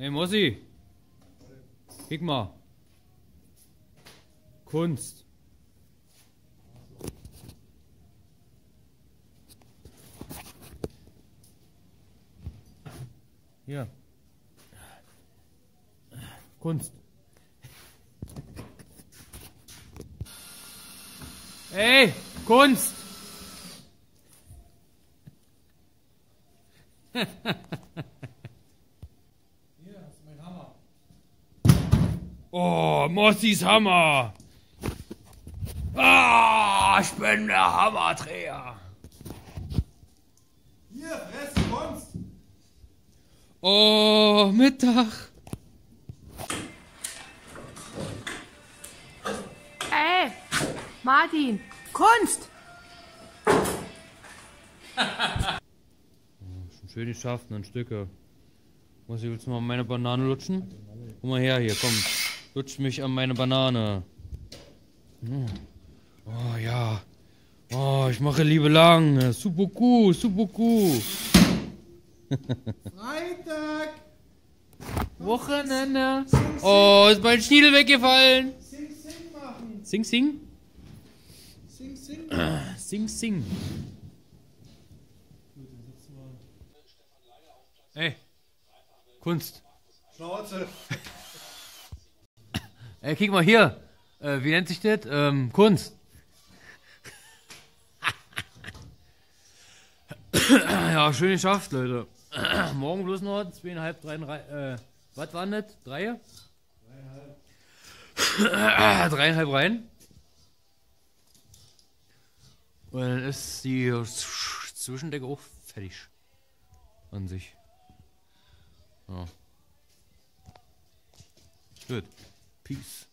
Hey Mossi. Kick mal. Kunst. Hier. Kunst. Ey, Kunst! Hier, hast du meinen Hammer. Oh, Mossis Hammer! Ah, ich bin der Hammerdreher! Hier, fress Kunst. Oh, Mittag! Ey, Martin, Kunst! Schon schön geschafft, ein Stücke. Mossi, willst du mal meine Banane lutschen? Komm mal her hier, komm. Lutsch mich an meine Banane. Hm. Oh ja. Oh, ich mache Liebe lang. Subuku, Subuku. Freitag. Wochenende. Oh, ist mein Schniedel weggefallen. Sing, sing machen. Sing, sing. Sing, sing. Sing, sing. Ey, Kunst. Schnauze. Ey, kick mal hier. Äh, wie nennt sich das? Ähm, Kunst. ja, schön geschafft, Leute. Morgen bloß noch zweieinhalb, drei äh, was waren das? Drei? Dreieinhalb. Dreieinhalb rein. Und dann ist die Zwischendecke auch fertig. An sich. Ja. Gut. Peace.